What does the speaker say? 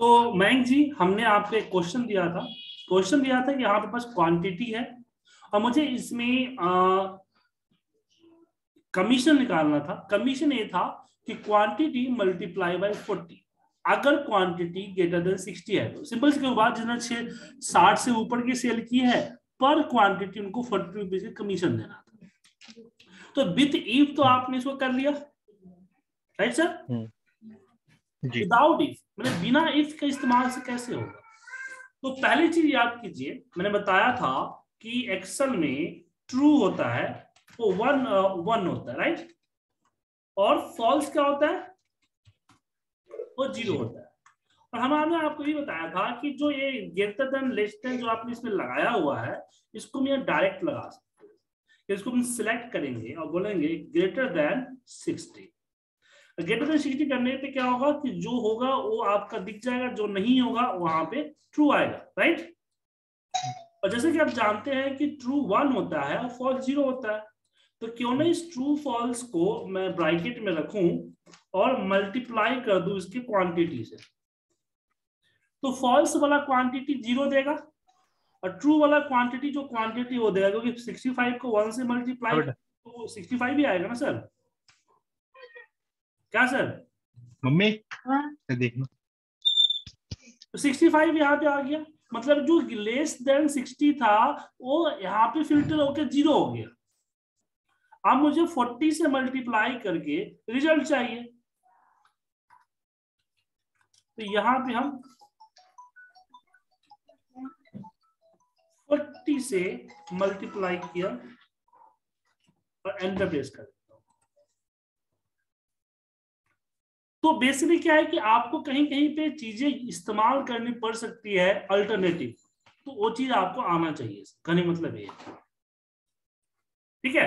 तो मयंक जी, हमने आपको एक क्वेश्चन दिया था। क्वेश्चन दिया था कि पे पास क्वांटिटी है और मुझे इसमें कमीशन निकालना था। कमीशन ये था कि क्वांटिटी मल्टीप्लाई बाय फोर्टी अगर क्वांटिटी ग्रेटर देन सिक्सटी है तो सिंपल सी बात छह साठ से ऊपर की सेल की है, पर क्वांटिटी उनको फोर्टी रुपीज़ कमीशन देना था। तो विथ इफ़ तो आपने इसको कर लिया। राइट सर विदाउट इफ़ मैंने बिना इफ़ के इस्तेमाल से कैसे होगा? तो पहली चीज़ याद कीजिए मैंने बताया था कि एक्सल में ट्रू होता है वो वन वन होता है राइट और फॉल्स क्या होता है? वो ज़ीरो होता है। और हमारे आपको ये बताया था कि जो ये ग्रेटर देन लेस देन जो आपने इसमें लगाया हुआ है इसको मैं डायरेक्ट लगा सकते हैं। इसको हम सिलेक्ट करेंगे और बोलेंगे greater than sixty greater than sixty करने पे क्या होगा कि जो होगा वो आपका दिख जाएगा जो नहीं होगा वहाँ पे ट्रू आएगा राइट और जैसे कि आप जानते हैं कि ट्रू वन होता है और फॉल्स ज़ीरो होता है तो क्यों ना इस ट्रू फॉल्स को मैं ब्रैकेट में रखूँ और मल्टीप्लाई कर दू इसकी क्वांटिटी से। तो फॉल्स वाला क्वांटिटी ज़ीरो देगा और ट्रू वाला क्वांटिटी जो क्वांटिटी वो देगा क्योंकि 65 को वन से मल्टीप्लाई तो 65 भी आएगा ना सर क्या सर मम्मी हाँ। देखना सिक्सटी फाइव यहाँ पे आ गया। मतलब जो लेस देन 60 था वो यहाँ पे फ़िल्टर होकर ज़ीरो हो गया। अब मुझे 40 से मल्टीप्लाई करके रिज़ल्ट चाहिए। तो यहाँ पे हम 40 से मल्टीप्लाई किया और एंटर प्रेस कर। तो बेसिकली क्या है कि आपको कहीं कहीं पे चीज़ें इस्तेमाल करनी पड़ सकती है अल्टरनेटिव तो वो चीज़ आपको आना चाहिए। कहने मतलब ये ठीक है?